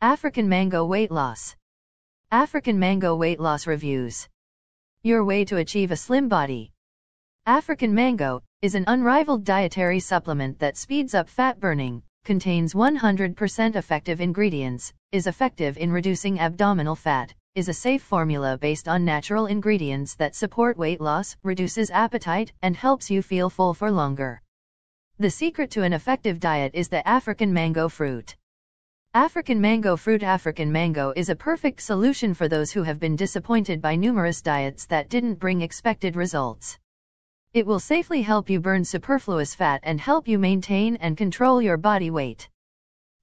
African Mango Weight Loss African Mango Weight Loss Reviews Your way to achieve a slim body. African Mango is an unrivaled dietary supplement that speeds up fat burning, contains 100% effective ingredients, is effective in reducing abdominal fat, is a safe formula based on natural ingredients that support weight loss, reduces appetite, and helps you feel full for longer. The secret to an effective diet is the African mango fruit. African mango fruit African mango is a perfect solution for those who have been disappointed by numerous diets that didn't bring expected results. It will safely help you burn superfluous fat and help you maintain and control your body weight.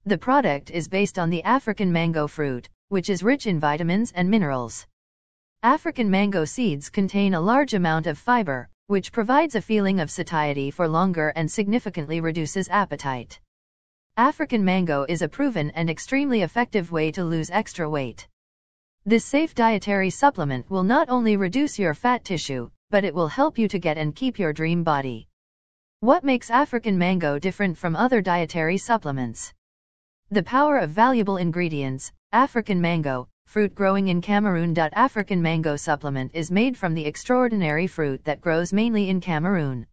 The product is based on the African mango fruit, which is rich in vitamins and minerals. African mango seeds contain a large amount of fiber, which provides a feeling of satiety for longer and significantly reduces appetite. African mango is a proven and extremely effective way to lose extra weight. This safe dietary supplement will not only reduce your fat tissue, but it will help you to get and keep your dream body. What makes African mango different from other dietary supplements? The power of valuable ingredients, African mango, fruit growing in Cameroon. African mango supplement is made from the extraordinary fruit that grows mainly in Cameroon.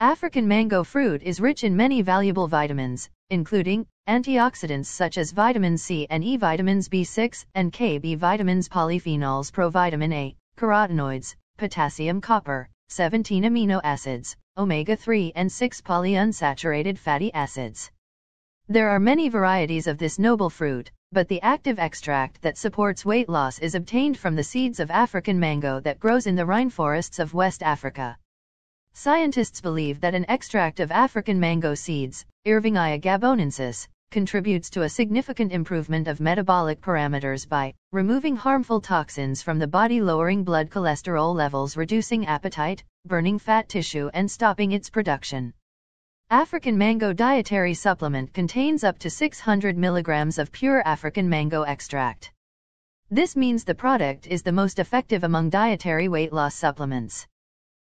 African mango fruit is rich in many valuable vitamins, including antioxidants such as vitamin C and E, vitamins B6 and K, B vitamins, polyphenols, provitamin A, carotenoids, potassium, copper, 17 amino acids, omega-3 and 6 polyunsaturated fatty acids. There are many varieties of this noble fruit, but the active extract that supports weight loss is obtained from the seeds of African mango that grows in the rainforests of West Africa. Scientists believe that an extract of African mango seeds, Irvingia gabonensis, contributes to a significant improvement of metabolic parameters by removing harmful toxins from the body, lowering blood cholesterol levels, reducing appetite, burning fat tissue, and stopping its production. African mango dietary supplement contains up to 600 milligrams of pure African mango extract. This means the product is the most effective among dietary weight loss supplements.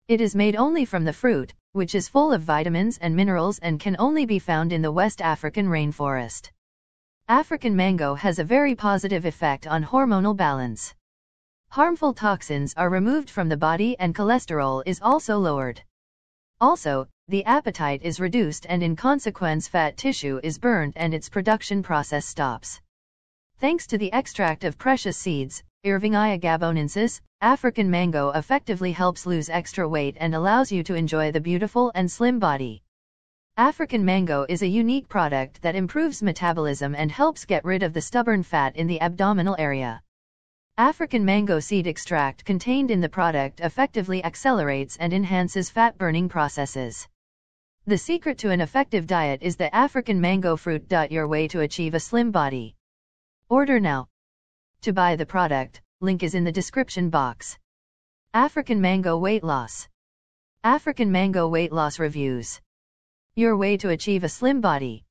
It is made only from the fruit, which is full of vitamins and minerals and can only be found in the West African rainforest. African mango has a very positive effect on hormonal balance. Harmful toxins are removed from the body and cholesterol is also lowered. Also, the appetite is reduced and in consequence fat tissue is burned and its production process stops. Thanks to the extract of precious seeds, Irvingia gabonensis, African mango effectively helps lose extra weight and allows you to enjoy the beautiful and slim body. African mango is a unique product that improves metabolism and helps get rid of the stubborn fat in the abdominal area. African mango seed extract contained in the product effectively accelerates and enhances fat burning processes. The secret to an effective diet is the African mango fruit. Your way to achieve a slim body. Order now. To buy the product, link is in the description box. African mango weight loss. African mango weight loss reviews. Your way to achieve a slim body.